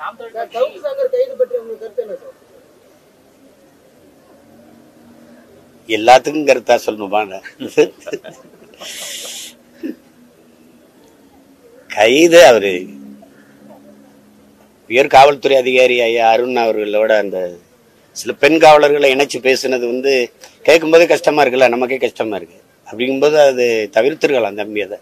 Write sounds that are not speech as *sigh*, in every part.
சவுக்கு சங்கர் கைது பற்றி உங்களுக்கு கருத்து என்ன சார் எல்லாத்துக்கும் கருத்தா சொல்லணுமா? கைது அவரு. உயர் காவல்துறை அதிகாரி ஐயா அருண் அவர்களோட அந்த சில பெண் காவலர்களை இணைச்சு பேசுனது வந்து கேட்கும்போதே கஷ்டமா இருக்குல்ல? நமக்கே கஷ்டமா இருக்கு. அப்படிங்கும்போது அது தவிர்த்திருக்கலாம் தம்பி அதை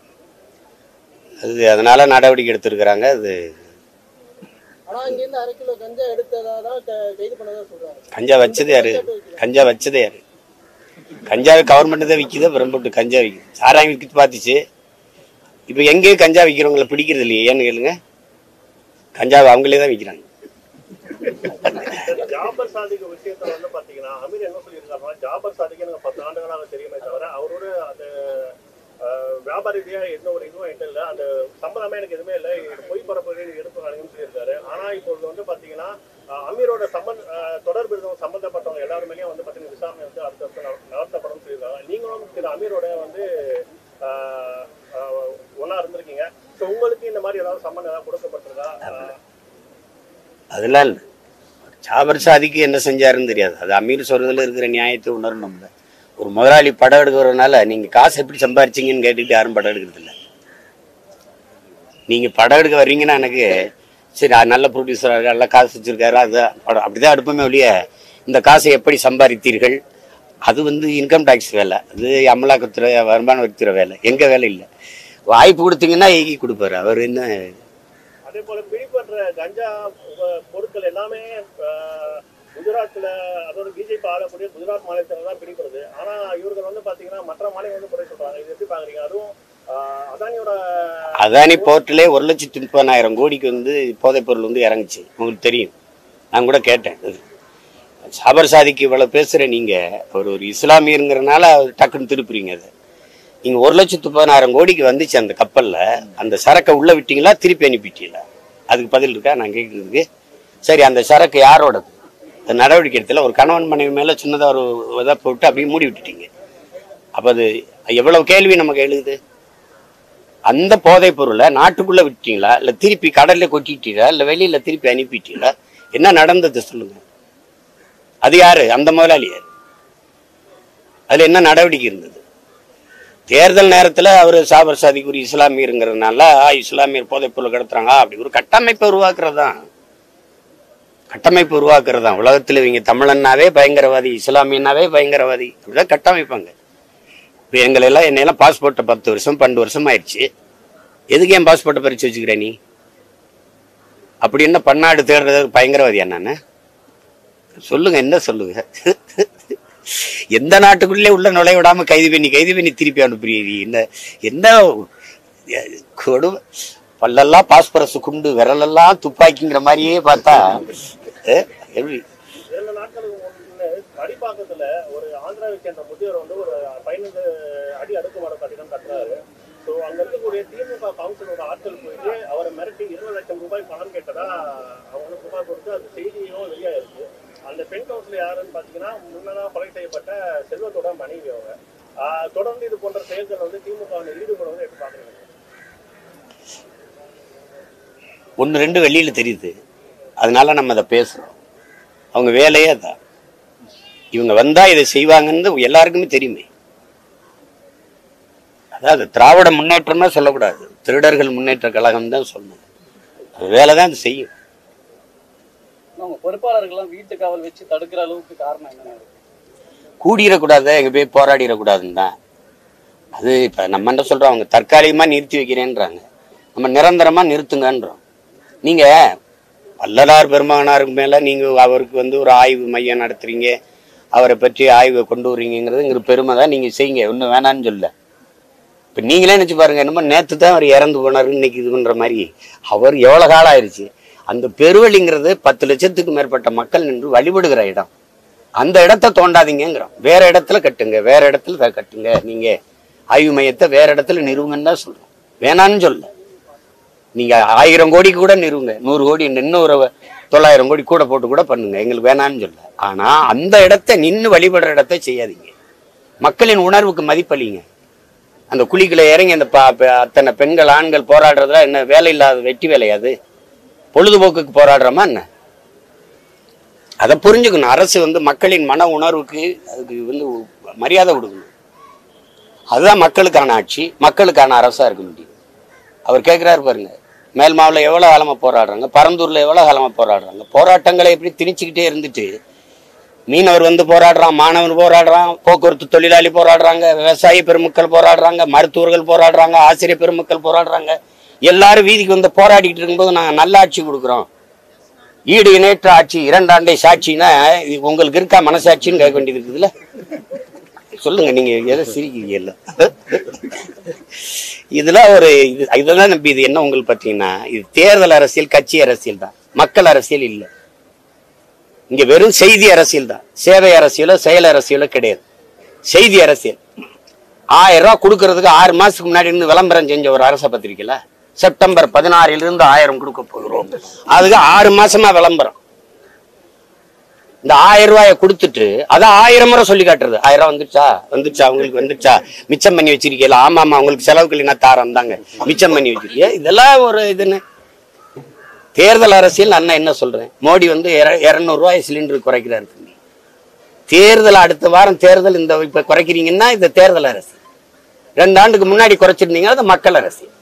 அது அதனால நடவடிக்கை எடுத்திருக்கிறாங்க. அது ஆனா இங்கிருந்து அரை கிலோ கஞ்சா எடுத்ததா தான் க- கைது பண்ணதா சொல்றாங்க. கஞ்சா வச்சது யாரு? கஞ்சா வச்சது யாரு? கஞ்சா கவர்மெண்ட் தான் விற்கிது அப்புறம் போட்டு கஞ்சா விற்குது சாராயம் விற்கிது பார்த்துச்சு. இப்போ எங்கேயும் கஞ்சா விற்கிறவங்கள பிடிக்கிறது இல்லையே ஏன்னு கேளுங்க. கஞ்சாவை அவங்களே தான் விற்கிறாங்க ஜாபர் சாதிக்கு விஷயத்த வந்து பாத்தீங்கன்னா அமீர் என்ன சொல்லியிருக்காருன்னா ஜாபர் சாதிக்கு எனக்கு பத்து ஆண்டுகளாக தெரியுமே தவிர அவரோட அந்த வியாபார ரீதியா எந்த ஒரு இதுவும் என்கிட்ட இல்லை. அந்த சம்பளமே எனக்கு எதுவுமே இல்லை. பொய் பரப்புரை எடுப்பு வழங்குன்னு சொல்லியிருக்காரு. ஆனா இப்பொழுது வந்து பாத்தீங்கன்னா அமீரோட சம்பந்த தொடர்பு இருந்தவங்க சம்பந்தப்பட்டவங்க எல்லாருமே வந்து பாத்தீங்கன்னா விசாரணை வந்து அடுத்த அடுத்த நடத்தப்படும் சொல்லியிருக்காங்க. நீங்களும் திரு அமீரோட வந்து ஒன்னா இருந்திருக்கீங்க. ஸோ உங்களுக்கு இந்த மாதிரி ஏதாவது சம்மந்தம் ஏதாவது கொடுக்கப்பட்டிருக்கா? அதெல்லாம் இல்லை. சாபர் சாதிக்கு என்ன செஞ்சாருன்னு தெரியாது. அது அமீர் சொல்றதுல இருக்கிற நியாயத்தை உணரணும்ல. ஒரு முதலாளி படம் எடுக்கிறதுனால நீங்கள் காசு எப்படி சம்பாரிச்சிங்கன்னு கேட்டுக்கிட்டு யாரும் படம் எடுக்கிறது இல்லை. நீங்கள் படம் எடுக்க வர்றீங்கன்னா எனக்கு சரி நல்ல ப்ரொடியூசராக நல்ல காசு வச்சுருக்காரு அது படம் அப்படிதான் எடுப்போமே ஒழிய இந்த காசை எப்படி சம்பாதித்தீர்கள்? அது வந்து இன்கம் டேக்ஸ் வேலை. அது அமலாக்கத்துறை வருமான வரித்துறை வேலை. எங்கள் வேலை இல்லை. வாய்ப்பு கொடுத்தீங்கன்னா ஏகி கொடுப்பாரு. அவர் என்ன அதே போல் பிடிபடுற கஞ்சா பொருட்கள் எல்லாமே அஹ், குஜராத்ல அதோட பிஜேபி ஆளக்கூடிய குஜராத் மாநிலத்துல தான் பிடிக்கிறது ஆனா இவர்கள் வந்து பாத்தீங்கன்னா மற்ற மாநிலம் வந்து குறை சொல்றாங்க. இது எப்படி பாக்குறீங்க? அதுவும் அதானியோட அதானி போர்ட்டிலே ஒரு லட்சத்தி முப்பதாயிரம் கோடிக்கு வந்து போதைப் பொருள் வந்து இறங்குச்சு. உங்களுக்கு தெரியும். நான் கூட கேட்டேன். சபர் சாதிக்கு இவ்வளோ பேசுகிற நீங்கள் ஒரு ஒரு இஸ்லாமியருங்கிறனால டக்குன்னு திருப்புறீங்க அதை. நீங்கள் ஒரு லட்சத்து பதினாயிரம் கோடிக்கு வந்துச்சு அந்த கப்பலில். அந்த சரக்கை உள்ளே விட்டீங்களா? திருப்பி அனுப்பிட்டீங்களா? அதுக்கு பதில் இருக்கா? நான் கேட்குறதுக்கு சரி அந்த சரக்கு யாரோடது? நடவடிக்கை எடுத்துல ஒரு கணவன் மனைவி மேல சின்னதா ஒரு இதை போட்டு அப்படியே மூடி விட்டுட்டீங்க. அப்ப அது எவ்வளவு கேள்வி நமக்கு எழுது? அந்த போதைப் பொருளை நாட்டுக்குள்ள விட்டீங்களா? இல்ல திருப்பி கடல்ல கொட்டிட்டீங்களா? இல்ல வெளியில திருப்பி அனுப்பிட்டீங்களா? என்ன நடந்தது சொல்லுங்க. அது யாரு? அந்த முதலாளியார் அதுல என்ன நடவடிக்கை இருந்தது? தேர்தல் நேரத்துல அவர் சாபர் சாதிக்குரிய இஸ்லாமியருங்கிறதுனால இஸ்லாமியர் போதைப் பொருள் கடத்துறாங்க அப்படி ஒரு கட்டமைப்பை உருவாக்குறது தான் கட்டமைப்பு உருவாக்குறது தான். உலகத்துல இவங்க தமிழன்னாவே பயங்கரவாதி இஸ்லாமியனாவே பயங்கரவாதி. அப்படிதான் கட்டமைப்பாங்க. இப்போ எங்களை எல்லாம் என்னையெல்லாம் பாஸ்போர்ட்டை பத்து வருஷம் பன்னெண்டு வருஷம் ஆயிடுச்சு. எதுக்கு என் பாஸ்போர்ட்டை பறிச்சு வச்சுக்கிற நீ? அப்படி என்ன பன்னாடு தேடுறதுக்கு பயங்கரவாதியா நான்? சொல்லுங்க என்ன சொல்லுங்க? எந்த நாட்டுக்குள்ளே உள்ள நுழைய விடாம கைது பண்ணி கைது பண்ணி திருப்பி அனுப்புறீ என்ன என்ன கொடுமை? பல்லெல்லாம் பாஸ்பரஸ் குண்டு விரலெல்லாம் துப்பாக்கிங்கிற மாதிரியே பார்த்தா முன்னே அடிப்பாக்கத்துல ஒரு ஆந்திராவை சேர்ந்த முதியவர் வந்து ஒரு பதினைந்து அடி அடுக்குமாட கட்டிடம் கட்டுறாரு. ஸோ அங்க இருக்கக்கூடிய திமுக கவுன்சிலோட ஆட்கள் போயிட்டு அவரை மிரட்டி இருபது லட்சம் ரூபாய் பணம் கேட்டதா அவங்க வந்து புகார் கொடுத்து அது செய்தியும் வெளியாயிருக்கு. அந்த பெண் கவுன்சிலர் யாருன்னு பாத்தீங்கன்னா முன்னதாக கொலை செய்யப்பட்ட செல்வத்தோட மனைவி அவங்க. தொடர்ந்து இது போன்ற செயல்கள் வந்து திமுக ஈடுபடுவதை எப்படி பாக்குறீங்க ஒன்று ரெண்டு வெளியில தெரியுது. அதனால நம்ம அதை பேசுறோம். அவங்க வேலையே அதான். இவங்க வந்தா இதை செய்வாங்கன்னு எல்லாருக்குமே தெரியுமே. அதாவது திராவிட முன்னேற்றம்னா சொல்லக்கூடாது. திருடர்கள் முன்னேற்ற கழகம் தான் சொல்லணும். அது வேலை தான் அது செய்யும். பொறுப்பாளர்கள்லாம் வீட்டு காவல் வச்சு தடுக்கிற அளவுக்கு காரணம் என்ன கூடிடக்கூடாது எங்க போய் போராடிடக்கூடாதுன்னு தான். அது இப்ப நம்ம என்ன சொல்றோம் அவங்க தற்காலிகமா நிறுத்தி வைக்கிறேன்றாங்க. நம்ம நிரந்தரமா நிறுத்துங்கன்றோம். நீங்க வள்ளலார் பெருமகனாருக்கு மேலே நீங்கள் அவருக்கு வந்து ஒரு ஆய்வு மையம் நடத்துகிறீங்க அவரை பற்றி ஆய்வை கொண்டு வர்றீங்கிறது பெருமை தான். நீங்கள் செய்யுங்க ஒன்றும் வேணான்னு சொல்ல. இப்போ நீங்களே நினச்சி பாருங்க என்னமோ நேற்று தான் அவர் இறந்து போனார் இன்னைக்கு இது பண்ணுற மாதிரி. அவர் எவ்வளோ காலம் ஆயிடுச்சு அந்த பெருவழிங்கிறது பத்து லட்சத்துக்கு மேற்பட்ட மக்கள் நின்று வழிபடுகிற இடம். அந்த இடத்த தோண்டாதீங்கிறோம் வேற இடத்துல கட்டுங்க வேற இடத்துல கட்டுங்க. நீங்கள் ஆய்வு மையத்தை வேற இடத்துல நிறுவுங்கன்னு தான் சொல்கிறோம் வேணான்னு சொல்ல. நீங்க ஆயிரம் கோடி கூட நிறுவுங்க. நூறு கோடி இன்னும் ஒரு தொள்ளாயிரம் கோடி கூட போட்டு கூட பண்ணுங்க. எங்களுக்கு வேணான்னு சொல்ல. ஆனா அந்த இடத்த நின்று வழிபடுற இடத்த செய்யாதீங்க. மக்களின் உணர்வுக்கு மதிப்பளிங்க. அந்த குழிக்குள்ள இறங்கி அந்த அத்தனை பெண்கள் ஆண்கள் போராடுறதுல என்ன வேலை இல்லாத வெட்டி வேலையாது பொழுதுபோக்குக்கு போராடுறோமா என்ன? அதை புரிஞ்சுக்கணும். அரசு வந்து மக்களின் மன உணர்வுக்கு அதுக்கு வந்து மரியாதை கொடுக்கணும். அதுதான் மக்களுக்கான ஆட்சி. மக்களுக்கான அரசா இருக்க முடியும். அவர் கேட்குறாரு பாருங்க. மேல்மாவில் எவ்வளோ காலமாக போராடுறாங்க? பரந்தூரில் எவ்வளோ காலமாக போராடுறாங்க? போராட்டங்களை எப்படி திணிச்சுக்கிட்டே இருந்துட்டு மீனவர் வந்து போராடுறான் மாணவர் போராடுறான் போக்குவரத்து தொழிலாளி போராடுறாங்க விவசாய பெருமக்கள் போராடுறாங்க மருத்துவர்கள் போராடுறாங்க ஆசிரியர் பெருமக்கள் போராடுறாங்க. எல்லாரும் வீதிக்கு வந்து போராடிக்கிட்டு இருக்கும்போது நாங்கள் நல்ல ஆட்சி கொடுக்குறோம். ஈடு இணையற்ற ஆட்சி இரண்டாண்டை சாட்சின்னா உங்களுக்கு இருக்கா மனசாட்சின்னு கேட்க வேண்டியது இருக்குதுல்ல? சொல்லுங்க நீங்க எதை சிரிக்கிறீங்கல்ல? இதெல்லாம் ஒரு இது இதெல்லாம் நம்பி இது என்ன உங்களுக்கு பார்த்தீங்கன்னா இது தேர்தல் அரசியல் கட்சி அரசியல் தான். மக்கள் அரசியல் இல்லை. இங்க வெறும் செய்தி அரசியல் தான். சேவை அரசியலோ செயல் அரசியலோ கிடையாது. செய்தி அரசியல். ஆயிரம் ரூபா கொடுக்கறதுக்கு ஆறு மாசத்துக்கு முன்னாடி இருந்து விளம்பரம் செஞ்ச ஒரு அரச பத்திரிக்கையில செப்டம்பர் பதினாறிலிருந்து இருந்து ஆயிரம் கொடுக்க போகிறோம். அதுக்கு ஆறு மாசமா விளம்பரம். இந்த ஆயிரம் ரூபாய கொடுத்துட்டு அதான் ஆயிரம் முறை சொல்லி காட்டுறது. ஆயிரம் ரூபாய் வந்துச்சா வந்துச்சா உங்களுக்கு வந்துச்சா மிச்சம் பண்ணி வச்சிருக்கீங்களா? ஆமா ஆமா உங்களுக்கு செலவுக்கு இல்லைன்னா தாரம் தாங்க. மிச்சம் பண்ணி வச்சிருக்கீங்க. இதெல்லாம் ஒரு இதுன்னு. தேர்தல் அரசியல் அண்ணன் என்ன சொல்றேன்? மோடி வந்து இரநூறுவாய் சிலிண்டர் குறைக்கிறாரு தேர்தல் அடுத்த வாரம் தேர்தல் இந்த இப்ப குறைக்கிறீங்கன்னா இந்த தேர்தல் அரசு ரெண்டு ஆண்டுக்கு முன்னாடி குறைச்சிருந்தீங்கன்னா அது மக்கள் அரசியல்.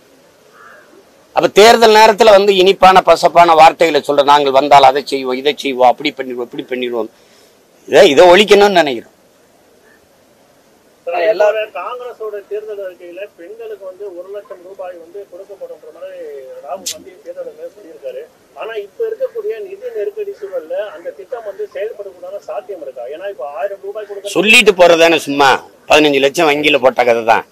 அப்ப தேர்தல் நேரத்துல வந்து இனிப்பான பசப்பான வார்த்தைகளை சொல்ற நாங்கள் வந்தால் அதை செய்வோம் இதை செய்வோம் அப்படி பண்ணிடுவோம் இப்படி பண்ணிடுவோம். இதை இதை ஒழிக்கணும்னு நினைக்கிறோம். எல்லாரும் காங்கிரஸோட தேர்தல் அறிக்கையில பெண்களுக்கு வந்து ஒரு லட்சம் ரூபாய் வந்து கொடுக்கப்படும்ன்ற மாதிரி ராகுல் காந்தி தேர்தல் அறிக்கையில சொல்லியிருக்காரு. ஆனா இப்ப இருக்கக்கூடிய நிதி நெருக்கடி சூழல்ல அந்த திட்டம் வந்து செயல்படக்கூடாத சாத்தியம் இருக்கா? ஏன்னா இப்ப ஆயிரம் ரூபாய் கொடுக்க சொல்லிட்டு போறதானே சும்மா? பதினஞ்சு லட்சம் வங்கியில போட்ட கதை தான்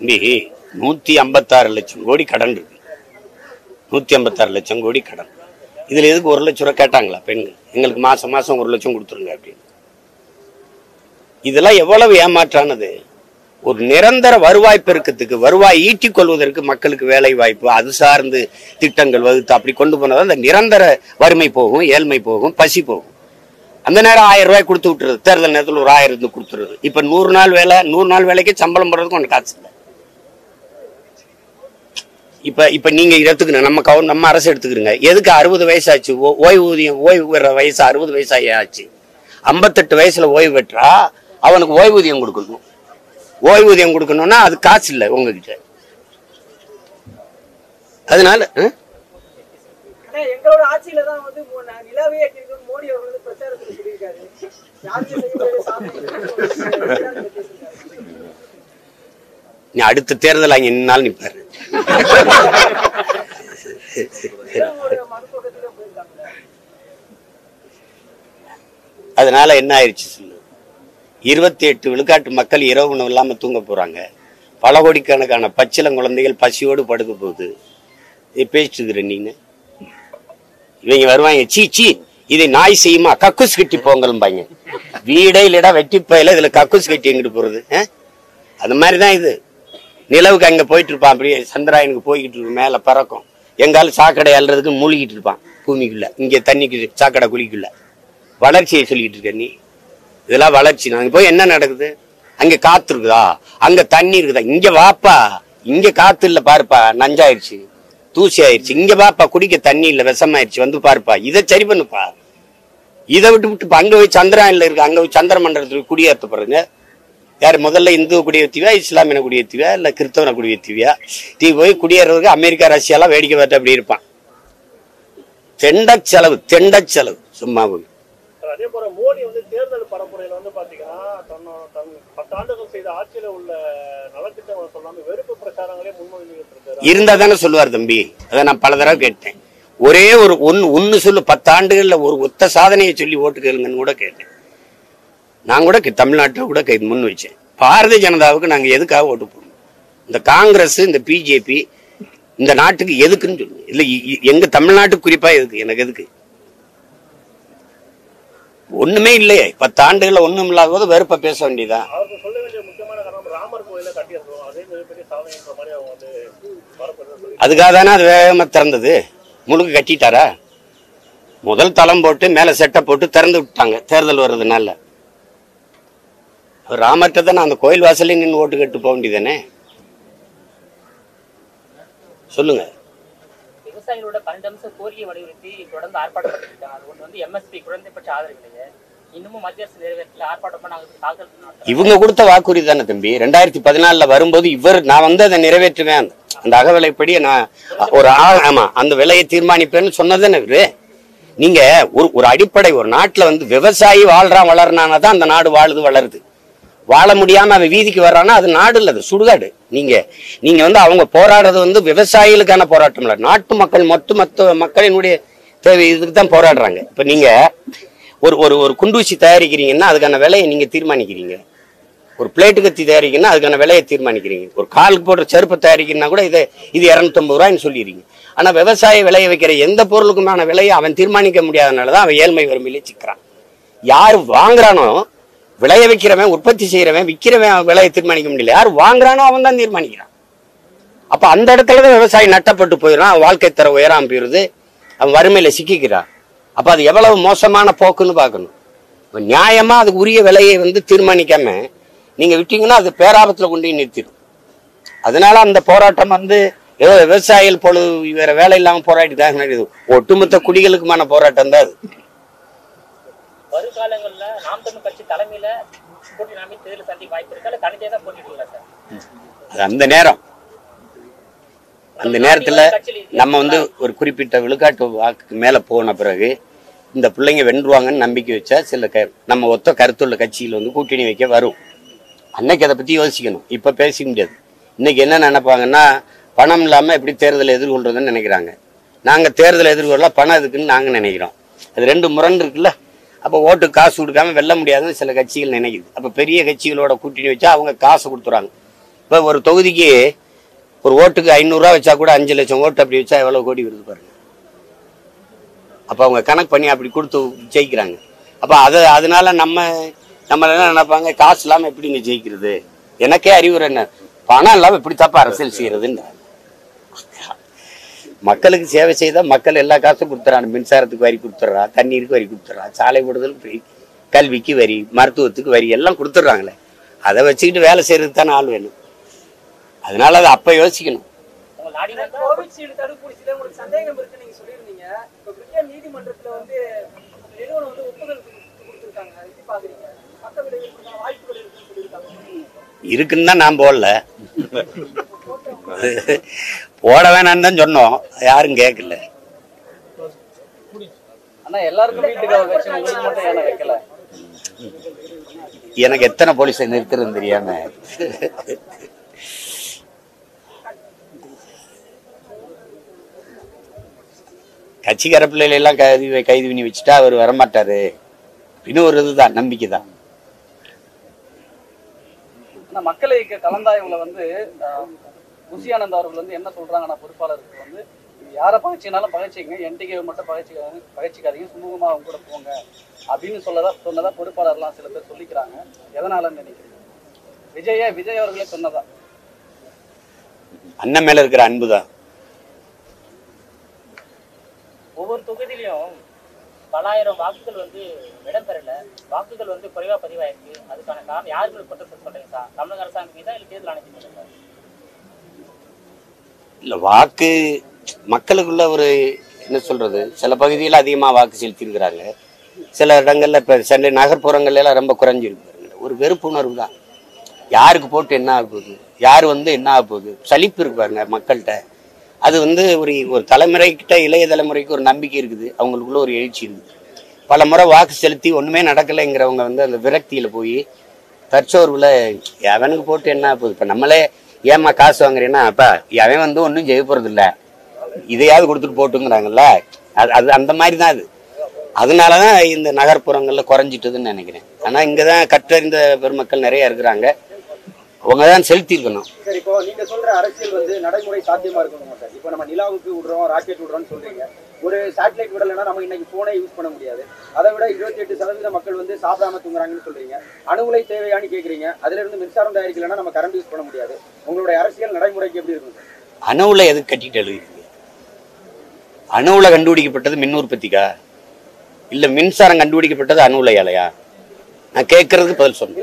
*laughs* நூற்றி ஐம்பத்தாறு லட்சம் கோடி கடன் இருக்கு. நூற்றி ஐம்பத்தாறு லட்சம் கோடி கடன். இதில் எதுக்கு ஒரு லட்சம் ரூபா கேட்டாங்களா பெண்கள்? எங்களுக்கு மாதம் மாதம் ஒரு லட்சம் கொடுத்துருங்க அப்படின்னு. இதெல்லாம் எவ்வளவு ஏமாற்றானது? ஒரு நிரந்தர வருவாய் பெருக்கத்துக்கு வருவாய் ஈட்டிக் கொள்வதற்கு மக்களுக்கு வேலை வாய்ப்பு அது சார்ந்து திட்டங்கள் வகுத்து அப்படி கொண்டு போனதான் அந்த நிரந்தர வறுமை போகும் ஏழ்மை போகும் பசி போகும். அந்த நேரம் ஆயிரம் ரூபாய் கொடுத்து விட்டுறது தேர்தல் நேரத்தில் ஒரு ஆயிரம் இருந்து கொடுத்துருது இப்போ நூறு நாள் வேலை நூறு நாள் வேலைக்கு சம்பளம் போடுறதுக்கு ஒன்று காசு இல்லை. இப்ப இப்ப நீங்க எடுத்துக்கணும். நம்ம கவு நம்ம அரசு எடுத்துக்கிறோங்க. எதுக்கு அறுபது வயசாச்சு? ஓ- ஓய்வூதியம் ஓய்வு பெற வயசு அறுபது ஆச்சு ஐம்பத்தெட்டு வயசுல ஓய்வு பெற்றா அவனுக்கு ஓய்வூதியம் கொடுக்கணும். ஓய்வூதியம் கொடுக்கணும்னா அது காசு இல்லை உங்ககிட்ட. அதனால நீ அடுத்த தேர்தல் அங்க நின்னாலும் போயிருக்காங்க அதனால என்ன ஆயிடுச்சு சொல்லு? இருபத்தி எட்டு விழுக்காட்டு மக்கள் இரவு உணவு இல்லாம தூங்க போறாங்க. பல கோடிக்கணக்கான பச்சில குழந்தைகள் பசியோடு படுக்க போகுது. இது பேசிட்டு நீங்க இவங்க வருவாங்க சீ சீ இதை நாய் செய்யுமா? கக்குஸ் கட்டி போங்கலும்பாங்க வீடே இல்லடா வெட்டி போயில இதுல கக்குஸ் கட்டி எங்கிட்டு போறது ஆ? அது மாதிரிதான் இது. நிலவுக்கு அங்கே போயிட்டு இருப்பான் அப்படியே சந்திராயனுக்கு போய்கிட்டு இருக்கும் மேலே பறக்கும். எங்காலும் சாக்கடை அல்றதுக்கு மூழ்கிட்டு இருப்பான். பூமிக்குள்ளே. இங்கே தண்ணிக்கு சாக்கடை குழிக்குள்ள. வளர்ச்சியை சொல்லிக்கிட்டு இருக்க நீ. இதெல்லாம் வளர்ச்சி. நான் போய் என்ன நடக்குது? அங்கே காற்று இருக்குதா? அங்கே தண்ணி இருக்குதா? இங்கே வாப்பா. இங்கே காற்று இல்லை பாருப்பா. நஞ்சாயிருச்சு. தூசி ஆயிடுச்சு இங்கே வாப்பா. குடிக்க தண்ணி இல்லை. விஷமாயிருச்சு. வந்து பாருப்பா. இதை சரி பண்ணுப்பா. இதை விட்டு விட்டு அங்கே போய் சந்திராயன்ல இருக்கு அங்கே போய் சந்திர மண்டலத்துக்கு குடியேற்ற பாருங்க யார் முதல்ல இந்து குடியேற்றுவியா இஸ்லாமியனை குடியேற்றுவியா இல்ல கிறிஸ்தவனை குடியேற்றுவியா நீ போய் குடியேறதுக்கு அமெரிக்கா ரஷ்யாலாம் வேடிக்கை பார்த்து அப்படி இருப்பான். தெண்ட செலவு தெண்ட செலவு. சும்மா போய். அதே போல மோடி வந்து தேர்தல் பரப்புரையில வந்து பாத்தீங்கன்னா தன்னோட தன் பத்தாண்டுகள் செய்த ஆட்சியில உள்ள நலத்திட்டங்களை சொல்லாம வெறுப்பு பிரச்சாரங்களே முன்மொழிஞ்சுட்டு இருக்காரு இருந்தா தானே சொல்லுவார் தம்பி. அதை நான் பல தடவை கேட்டேன். ஒரே ஒரு ஒன்னு ஒன்னு சொல்லு பத்தாண்டுகள்ல ஒரு ஒத்த சாதனையை சொல்லி ஓட்டு கேளுங்கன்னு கூட கேட்டேன். நான் கூட தமிழ்நாட்டுல கூட கே- முன் வச்சேன். பாரதிய ஜனதாவுக்கு நாங்க எதுக்காக ஓட்டு போடணும்? இந்த காங்கிரஸ் இந்த பிஜேபி இந்த நாட்டுக்கு எதுக்குன்னு சொல்லுங்க. இல்ல எங்க தமிழ்நாட்டுக்கு குறிப்பா எதுக்கு? எனக்கு எதுக்கு? ஒண்ணுமே இல்லையே. பத்து ஆண்டுகள்ல ஒண்ணும் இல்லாத போது வெறுப்ப பேச வேண்டியதான் அதுக்காக தானே அது வேகமா திறந்தது? முழுக்க கட்டிட்டாரா? முதல் தளம் போட்டு மேல செட்டை போட்டு திறந்து விட்டாங்க தேர்தல் வர்றதுனால. ராமர்கிட்ட தானே அந்த கோயில் வாசல்ல நின்று ஓட்டு கட்டு போக வேண்டியதானே சொல்லுங்க. விவசாயிகளோட பன்னெண்டு அம்சம் கோரிக்கை வலியுறுத்தி தொடர்ந்து ஆர்ப்பாட்டம் பண்ணிருக்காங்க அது ஒன்று வந்து எம்எஸ்பி குறைந்தபட்ச ஆதரவு இன்னமும் மத்திய அரசு நிறைவேற்றல. ஆர்ப்பாட்டம் நாங்கள் தாக்கல். இவங்க கொடுத்த வாக்குறுதி தானே தம்பி? ரெண்டாயிரத்தி பதினாலுல வரும்போது இவர் நான் வந்து அதை நிறைவேற்றுவேன். அந்த அகவிலைப்படி நான் ஒரு ஆமா அந்த விலையை தீர்மானிப்பேன்னு சொன்னதுதானே இவரு? நீங்க ஒரு ஒரு அடிப்படை ஒரு நாட்டுல வந்து விவசாயி வாழ்றான் வளர்றானா தான் அந்த நாடு வாழுது வளருது. வாழ முடியாம அவன் வீதிக்கு வர்றான்னா அது நாடு இல்லை அது சுடுகாடு. நீங்க நீங்க வந்து அவங்க போராடுறது வந்து விவசாயிகளுக்கான போராட்டம் இல்லை. நாட்டு மக்கள் மொத்த மொத்த மக்களினுடைய தேவை இதுக்கு தான் போராடுறாங்க. இப்ப நீங்க ஒரு ஒரு ஒரு குண்டூசி தயாரிக்கிறீங்கன்னா அதுக்கான விலையை நீங்க தீர்மானிக்கிறீங்க. ஒரு பிளேட்டு கத்தி தயாரிக்கணும்னா அதுக்கான விலையை தீர்மானிக்கிறீங்க. ஒரு காலுக்கு போடுற செருப்பு தயாரிக்கணும்னா கூட இது இது இரநூத்தம்பது ரூபாய்ன்னு சொல்லிடுறீங்க. ஆனா விவசாய விளைய வைக்கிற எந்த பொருளுக்குமான விலையை அவன் தீர்மானிக்க முடியாதனால தான் அவன் ஏழ்மை வறுமையிலே சிக்கிறான். யார் வாங்குறானோ விளைய வைக்கிறவன் உற்பத்தி செய்யறவன் விற்கிறவன் விலையை தீர்மானிக்க முடியல. யார் வாங்குறானோ அவன் தான் தீர்மானிக்கிறான். அப்ப அந்த இடத்துல தான் விவசாயி நட்டப்பட்டு போயிடும். வாழ்க்கை தர உயராம போயிருது அவன் வறுமையில சிக்கிக்கிறான். அப்ப அது எவ்வளவு மோசமான போக்குன்னு பார்க்கணும். இப்ப நியாயமா அதுக்கு உரிய விலையை வந்து தீர்மானிக்காம நீங்க விட்டீங்கன்னா அது பேராபத்துல கொண்டு போய் நிறுத்திடும். அதனால அந்த போராட்டம் வந்து ஏதோ விவசாயிகள் பொழுது வேற வேலை இல்லாம போராடி தான் நடக்குது ஒட்டுமொத்த குடிகளுக்குமான போராட்டம் தான் அது. வருங்காலங்கள்ல நாம் தமிழ் கட்சி தலைமையில போட்டி நாமி தேர்தல் சந்திக்க வாய்ப்பு இருக்கா? இல்ல தனித்தே தான் போட்டிட்டு சார்? அந்த நேரம். அந்த நேரத்துல நம்ம வந்து ஒரு குறிப்பிட்ட விழுக்காட்டு வாக்குக்கு மேல போன பிறகு இந்த பிள்ளைங்க வென்றுவாங்கன்னு நம்பிக்கை வச்சா சில க நம்ம ஒத்த கருத்துள்ள கட்சியில் வந்து கூட்டணி வைக்க வரும். அன்னைக்கு அதை பத்தி யோசிக்கணும். இப்ப பேசிக்க முடியாது. இன்னைக்கு என்ன நினைப்பாங்கன்னா பணம் இல்லாம எப்படி தேர்தலை எதிர்கொள்றதுன்னு நினைக்கிறாங்க. நாங்க தேர்தலை எதிர்கொள்ளலாம் பணம் இருக்குன்னு நாங்க நினைக்கிறோம். அது ரெண்டு முரண் இருக்குல்ல? அப்போ ஓட்டு காசு கொடுக்காம வெல்ல முடியாதுன்னு சில கட்சிகள் நினைக்குது. அப்போ பெரிய கட்சிகளோட கூட்டணி வச்சா அவங்க காசு கொடுத்துறாங்க. இப்போ ஒரு தொகுதிக்கு ஒரு ஓட்டுக்கு ஐநூறுரூவா வச்சா கூட அஞ்சு லட்சம் ஓட்டு அப்படி வச்சா எவ்வளவு கோடி வருது பாருங்க. அப்போ அவங்க கணக்கு பண்ணி அப்படி கொடுத்து ஜெயிக்கிறாங்க. அப்போ அது அதனால நம்ம நம்மள என்ன நினைப்பாங்க? காசு இல்லாமல் எப்படிங்க ஜெயிக்கிறது? எனக்கே அறிவுரை என்ன? பணம் இல்லாமல் இப்படி தப்பா அரசியல் செய்யறதுன்னு மக்களுக்கு சேவை செய்தால் மக்கள் எல்லா காசும் கொடுத்துட்றாங்க மின்சாரத்துக்கு வரி கொடுத்துட்றா தண்ணீருக்கு வரி கொடுத்துட்றான் சாலை விடுதலும் வரி கல்விக்கு வரி மருத்துவத்துக்கு வரி எல்லாம் கொடுத்துட்றாங்களே. அதை வச்சுக்கிட்டு வேலை செய்கிறதுக்கு தானே ஆள் வேணும். அதனால அதை அப்போ யோசிக்கணும். இருக்குன்னு தான் நான் போடல. போட வேணாம்னு தான் சொன்னோம். யாரும் கேட்கல எனக்கு எத்தனை போலீஸை நிறுத்துறதுன்னு தெரியாம. கட்சிக்கார பிள்ளைகளை எல்லாம் கைது கைது பண்ணி வச்சுட்டா அவர் வரமாட்டாரு. அப்படின்னு ஒரு இதுதான் நம்பிக்கை தான் மக்கள் கலந்தாய்வுல வந்து ஆனந்த் அவர்கள் வந்து என்ன சொல்றாங்கன்னா பொறுப்பாளருக்கு வந்து யாரை பகைச்சினாலும் பகைச்சிங்க என்டிகே மட்டும் பகைச்சிக்காதீங்க பகைச்சிக்காதீங்க சுமூகமா அவங்க கூட போங்க அப்படின்னு சொல்லதா சொன்னதா பொறுப்பாளர்லாம் சில பேர் சொல்லிக்கிறாங்க. எதனாலன்னு நினைக்கிறீங்க? விஜய விஜய் அவர்களே சொன்னதா? அண்ணன் மேல இருக்கிற அன்பு தான் ஒவ்வொரு தொகுதியிலையும் பலாயிரம் வாக்குகள் வந்து இடம்பெறல வாக்குகள் வந்து குறைவா பதிவாயிருக்கு. அதுக்கான காரணம் யாருக்கு குற்றத்தை சொல்றீங்க சார்? தமிழக அரசாங்கம் மீதா இல்ல தேர்தல் ஆணையம்? இல்லை வாக்கு மக்களுக்குள்ள ஒரு என்ன சொல்கிறது சில பகுதியில் அதிகமாக வாக்கு செலுத்தியிருக்கிறாங்க. சில இடங்களில் இப்போ சென்னை நகர்ப்புறங்கள்லாம் ரொம்ப குறைஞ்சிருக்கு ஒரு வெறுப்புணர்வு தான். யாருக்கு போட்டு என்ன ஆக போகுது? யார் வந்து என்ன ஆக போகுது? சலிப்பு இருக்கு பாருங்க மக்கள்கிட்ட. அது வந்து ஒரு ஒரு தலைமுறைக்கிட்ட இளைய தலைமுறைக்கு ஒரு நம்பிக்கை இருக்குது. அவங்களுக்குள்ள ஒரு எழுச்சி இருக்குது. பல முறை வாக்கு செலுத்தி ஒன்றுமே நடக்கலைங்கிறவங்க வந்து அந்த விரக்தியில் போய் தற்சோர்வில் அவனுக்கு போட்டு என்ன ஆகுது போகுது? நம்மளே ஏமா காசு வாங்குறீன்னா அப்பா அவன் வந்து ஒன்றும் செய்ய போகிறது இல்லை இதையாவது கொடுத்துட்டு போட்டுங்கிறாங்கல்ல? அது அது அந்த மாதிரி தான் அது. அதனால தான் இந்த நகர்ப்புறங்களில் குறைஞ்சிட்டதுன்னு நினைக்கிறேன். ஆனால் இங்கே தான் கற்றறிந்த பெருமக்கள் நிறைய இருக்கிறாங்க. அவங்க தான் செலுத்தியிருக்கணும். சரி இப்போ நீங்க சொல்ற அரசியல் வந்து நடைமுறை சாத்தியமா இருக்கணும் சார்? இப்போ நம்ம நிலாவுக்கு விடுறோம் ராக்கெட் விடுறோம்னு சொல்றீங்க. ஒரு சேட்டலைட் விடலைன்னா நம்ம இன்னைக்கு போனே யூஸ் பண்ண முடியாது. அதை விட இருபத்தி எட்டு சதவீத மக்கள் வந்து சாப்பிடாம தூங்குறாங்கன்னு சொல்றீங்க. அணுகுலை தேவையான்னு கேக்குறீங்க. அதுல இருந்து மின்சாரம் தயாரிக்கலைன்னா நம்ம கரண்ட் யூஸ் பண்ண முடியாது. உங்களுடைய அரசியல் நடைமுறைக்கு எப்படி இருக்கும் சார்? அணுவுல எதுக்கு கட்டிட்டு எழுதுறீங்க அணுவுல கண்டுபிடிக்கப்பட்டது மின் உற்பத்திக்கா? இல்ல மின்சாரம் கண்டுபிடிக்கப்பட்டது அணு உலையாலையா நான் கேட்கறதுக்கு பதில் சொன்னேன்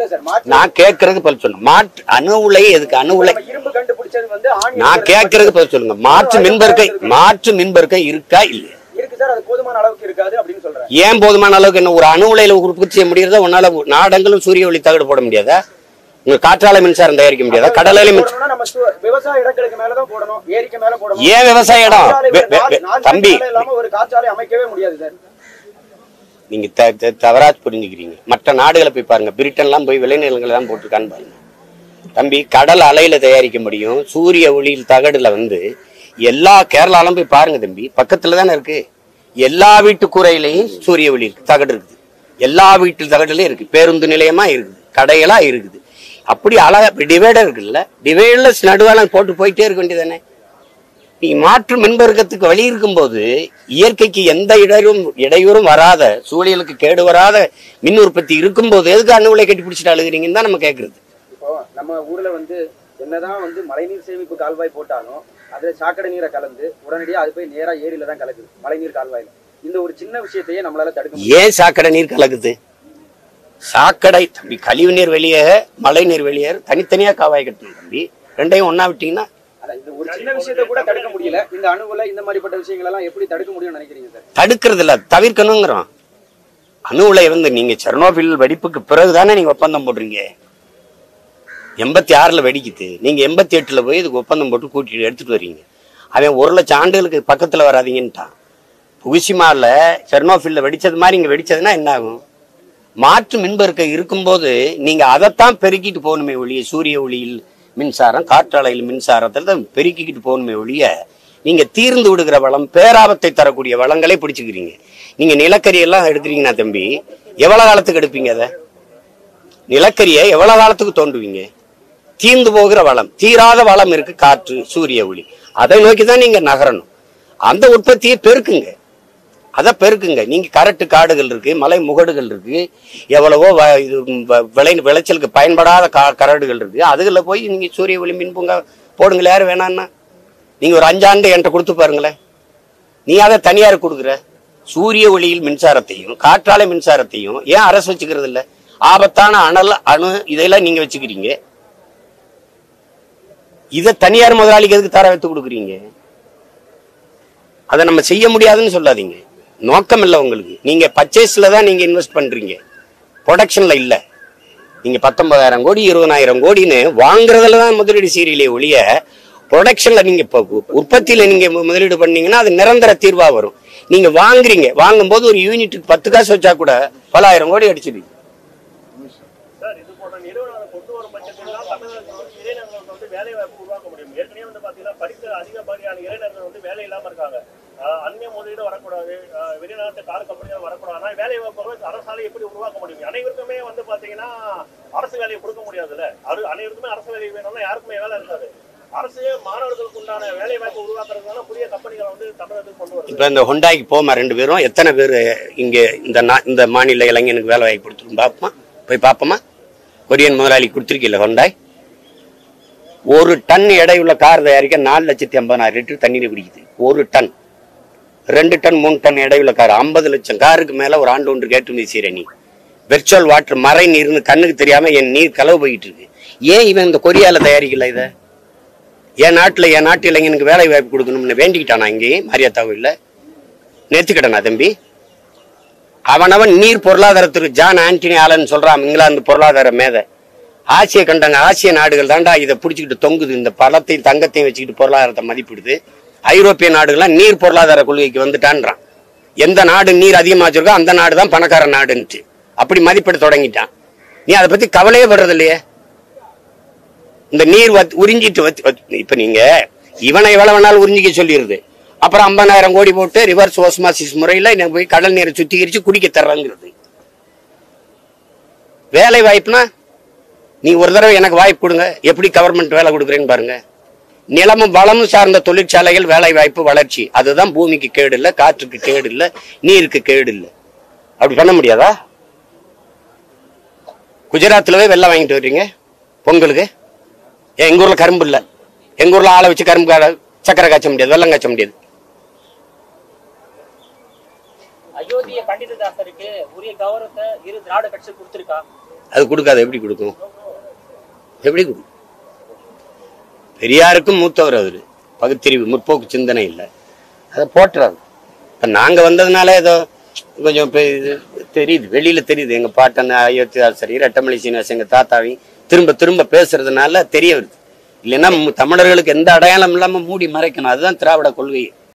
நான் கேட்கறதுக்கு பதில் சொன்னேன் மாற்று அணு உலை எதுக்கு? அணு உலை நான் கேட்கறதுக்கு பதில் சொல்லுங்க. மாற்று மின்பெருக்கை மாற்று மின்பெருக்கை இருக்கா இல்லையா? ஏன் போதுமான அளவுக்கு என்ன? ஒரு அணு உலையில உற்பத்தி செய்ய முடியறதா உன்னால நாடங்களும் சூரிய ஒளி தகடு போட முடியாதா? உங்க காற்றாலை மின்சாரம் தயாரிக்க முடியாதா? கடலாலை ஏன் விவசாய இடம்? தம்பி. த- தவறா புரிஞ்சுக்கிறீங்க. மற்ற நாடுகளை போய் பாருங்க. பிரிட்டன்லாம் போய் விளைநிலங்களை தான் போட்டிருக்கான்னு பாருங்க. தம்பி கடல் அலையில தயாரிக்க முடியும். சூரிய ஒளியில் தகடுல வந்து எல்லா கேரளாலும் போய் பாருங்க தம்பி. பக்கத்துல தானே இருக்கு. எல்லா வீட்டு கூரையிலையும் சூரிய ஒளி இருக்கு தகடு இருக்குது. எல்லா வீட்டு தகடுலையும் இருக்கு. பேருந்து நிலையமா இருக்குது. கடைகளா இருக்குது. அப்படி அழகா டிவைடர் இருக்குல்ல. டிவைடர்ல நடுவாலாம் போட்டு போயிட்டே இருக்க வேண்டியதானே மாற்று மின்பெருக்கத்துக்கு வழி இருக்கும்போது இயற்கைக்கு எந்த இடையூறும் இடையூறும் வராத சூழலுக்கு கேடு வராத மின் உற்பத்தி இருக்கும்போது எதுக்கு அணு உலை கட்டி பிடிச்சிட்டு அழுகுறீங்கன்னு தான் நம்ம கேட்கறது நம்ம ஊர்ல வந்து என்னதான் வந்து மழைநீர் சேமிப்பு கால்வாய் போட்டாலும் அதுல சாக்கடை நீரை கலந்து உடனடியா அது போய் நேரா ஏரியில தான் கலக்குது மழைநீர் கால்வாயில. இந்த ஒரு சின்ன விஷயத்தையே நம்மளால தடுக்க ஏன் சாக்கடை நீர் கலக்குது? சாக்கடை தம்பி கழிவு நீர் வெளியே மழை நீர் வெளியே தனித்தனியா காவாய் கட்டணும் தம்பி. ரெண்டையும் ஒண்ணா விட்டீங்கன்னா சின்ன விஷயத்தை கூட தடுக்க முடியல. இந்த அணுகுல இந்த மாதிரிப்பட்ட விஷயங்கள் எல்லாம் எப்படி தடுக்க முடியும்னு நினைக்கிறீங்க சார்? தடுக்கிறது இல்ல தவிர்க்கணுங்கிறோம். அணு உலை வந்து நீங்க செர்னோபில் வெடிப்புக்கு பிறகுதானே நீங்க ஒப்பந்தம் போடுறீங்க? எண்பத்தி ஆறுல வெடிக்குது. நீங்க எண்பத்தி எட்டுல போய் இதுக்கு ஒப்பந்தம் போட்டு கூட்டிட்டு எடுத்துட்டு வர்றீங்க அவன் ஒரு லட்சம் ஆண்டுகளுக்கு பக்கத்துல வராதீங்கன்ட்டான். புகுசிமால செர்னோபில்ல வெடிச்சது மாதிரி இங்க வெடிச்சதுன்னா என்ன ஆகும் மாற்று மின்பெருக்கை இருக்கும்போது நீங்க அதைத்தான் பெருக்கிட்டு போகணுமே ஒழிய சூரிய ஒளியில் மின்சாரம் காற்றாலையில் மின்சாரத்தில் தான் பெருக்கிக்கிட்டு போகணுமே ஒழிய நீங்கள் தீர்ந்து விடுகிற வளம் பேராபத்தை தரக்கூடிய வளங்களை பிடிச்சிக்கிறீங்க. நீங்கள் நிலக்கரியெல்லாம் எடுக்கிறீங்கன்னா தம்பி எவ்வளோ காலத்துக்கு எடுப்பீங்க அதை? நிலக்கரியை எவ்வளோ காலத்துக்கு தோண்டுவீங்க? தீர்ந்து போகிற வளம் தீராத வளம் இருக்குது காற்று சூரிய ஒளி. அதை நோக்கி தான் நீங்கள் நகரணும். அந்த உற்பத்தியை பெருக்குங்க. அதை பெருக்குங்க. நீங்கள் கரட்டு காடுகள் இருக்குது மலை முகடுகள் இருக்குது எவ்வளவோ வ- இது வ- விளை விளைச்சலுக்கு பயன்படாத கா கரடுகள் இருக்குது அதுகளில் போய் நீங்கள் சூரிய ஒளி மின் பூங்கா போடுங்களேன் யாரும் வேணான்னா நீங்கள் ஒரு அஞ்சாண்டு என்கிட்ட கொடுத்து பாருங்களேன். நீ அதை தனியார் கொடுக்குற. சூரிய ஒளியில் மின்சாரத்தையும் காற்றாலை மின்சாரத்தையும் ஏன் அரசு வச்சுக்கிறது இல்லை? ஆபத்தான அனல் அணு இதையெல்லாம் நீங்கள் வச்சுக்கிறீங்க. இதை தனியார் முதலாளிக்கு எதுக்கு தர வைத்து கொடுக்குறீங்க? அதை நம்ம செய்ய முடியாதுன்னு சொல்லாதீங்க. நோக்கம் இல்லை உங்களுக்கு. நீங்க பர்ச்சேஸ்ல தான் நீங்க இன்வெஸ்ட் பண்றீங்க. ப்ரொடக்ஷன்ல இல்ல. நீங்க பத்தொன்பதாயிரம் கோடி இருபதாயிரம் கோடின்னு வாங்குறதுல தான் முதலீடு செய்யறீங்களே ஒழிய ப்ரொடக்ஷன்ல நீங்க இப்போ உற்பத்தியில நீங்க முதலீடு பண்ணீங்கன்னா அது நிரந்தர தீர்வா வரும். நீங்க வாங்குறீங்க. வாங்கும்போது ஒரு யூனிட்டுக்கு பத்து காசு வச்சா கூட பலாயிரம் கோடி அடிச்சிடுங்க வேலை வாய்ப்பு உருவாக்க முடியும். ஏற்கனவே வந்து பாத்தீங்கன்னா படித்த அதிகப்படியான இளைஞர்கள் வந்து வேலை இல்லாம இருக்காங்க. அந்நிய முதலீடு வரக்கூடாது. ஆஹ் வெளிநாட்டு கார் கம்பெனிகள் வரக்கூடாதுன்னா வேலை வாய்ப்புகள் அரசாலை எப்படி உருவாக்க முடியும்? அனைவருக்குமே வந்து பார்த்தீங்கன்னா அரசு வேலையை கொடுக்க முடியாதுல்ல. அது அனைவருக்குமே அரசு வேலை வேணும்னா யாருக்குமே வேலை இருக்காது. அரசு மாணவர்களுக்கு உண்டான வேலை வாய்ப்பு உருவாக்குறதுனால புதிய கம்பெனிகளை வந்து தமிழகத்துக்கு கொண்டு வருது. இப்ப இந்த ஹொண்டாய்க்கு போமா ரெண்டு பேரும்? எத்தனை பேர் இங்கே இந்த நா- இந்த மாநில இளைஞனுக்கு வேலை வாய்ப்பு கொடுத்துரும் பாப்போமா? போய் பாப்போமா? கொரியன் முதலாளி கொடுத்துருக்கீல்ல ஹொண்டாய் ஒரு டன் எடையுள்ள கார் தயாரிக்க நாலு லட்சத்தி ஐம்பதாயிரம் லிட்டர் தண்ணீர் பிடிக்குது ஒரு டன். ரெண்டு டன் மூணு டன் இடையில கார் ஐம்பது லட்சம் காருக்கு மேல ஒரு ஆண்டு ஒன்று ஏற்றுமதி செய்யற நீ. வெர்ச்சுவல் வாட்டர் மறை நீர்னு கண்ணுக்கு தெரியாம என் நீர் கலவு போயிட்டு இருக்கு. ஏன் இவன் இந்த கொரியால தயாரிக்கல இதை? என் நாட்டுல என் நாட்டு இளைஞனுக்கு வேலை வாய்ப்பு கொடுக்கணும்னு வேண்டிக்கிட்டானா இங்கேயும் மரியாதாவும் கோயில்ல நேர்த்துக்கிட்டனா தம்பி? அவனவன் நீர் பொருளாதாரத்துக்கு ஜான் ஆண்டனி ஆலன் சொல்றான் இங்கிலாந்து பொருளாதார மேதை. ஆசிய கண்டங்க ஆசிய நாடுகள் தாண்டா இதை பிடிச்சிக்கிட்டு தொங்குது. இந்த பழத்தையும் தங்கத்தையும் வச்சுக்கிட்டு பொருளாதாரத்தை மதிப்பிடுது. ஐரோப்பிய நாடுகள்லாம் நீர் பொருளாதார கொள்கைக்கு வந்துட்டான்றான். எந்த நாடு நீர் அதிகமாக வச்சிருக்கோ அந்த நாடு தான் பணக்கார நாடுன்ட்டு அப்படி மதிப்பிட தொடங்கிட்டான். நீ அதை பற்றி கவலையே படுறது இல்லையே இந்த நீர் வத்- உறிஞ்சிட்டு வத்- வத்- இப்ப இவனை எவ்வளோ வேணாலும் உறிஞ்சிக்க சொல்லிடுது. அப்புறம் ஐம்பதாயிரம் கோடி போட்டு ரிவர்ஸ் ஓஸ்மாசிஸ் முறையில் எனக்கு போய் கடல் நீரை சுத்திகரித்து குடிக்க தர்றங்கிறது. வேலை வாய்ப்புனா நீ ஒரு தடவை எனக்கு வாய்ப்பு கொடுங்க. எப்படி கவர்மெண்ட் வேலை கொடுக்குறேன்னு பாருங்க. நிலமும் வளமும் சார்ந்த தொழிற்சாலைகள் வேலை வாய்ப்பு வளர்ச்சி. அதுதான் பூமிக்கு கேடு இல்லை காற்றுக்கு கேடு இல்லை நீருக்கு கேடு இல்லை அப்படி பண்ண முடியாதா? குஜராத்ல போய் வெள்ளம் வாங்கிட்டு வர்றீங்க? பொங்கலுக்கு? ஏன் எங்க ஊர்ல கரும்பு இல்ல. எங்க ஊர்ல ஆளை வச்சு கரும்பு சக்கரை காய்ச்ச முடியாது வெள்ளம் காய்ச்ச முடியாது. அயோத்திய பண்டிததாசருக்கு உரிய கௌரவத்தை இரு திராவிட கட்சி கொடுத்திருக்கா? அது கொடுக்காது எப்படி கொடுக்கும்? எப்படி கொடுக்கும்? பெரியாருக்கும் மூத்தவர் அவர். பகுத்தறிவு முற்போக்கு சிந்தனை இல்லை. அதை போட்டுறாரு. இப்போ நாங்கள் வந்ததுனால ஏதோ கொஞ்சம் இப்போ இது தெரியுது. வெளியில் தெரியுது. எங்கள் பாட்டன் அயோத்தியாசரி ரெட்டமலை சீனிவாசன் எங்கள் தாத்தாவையும் திரும்ப திரும்ப பேசுறதுனால தெரிய வருது. இல்லைன்னா தமிழர்களுக்கு எந்த அடையாளம் இல்லாமல் மூடி மறைக்கணும். அதுதான் திராவிட கொள்கை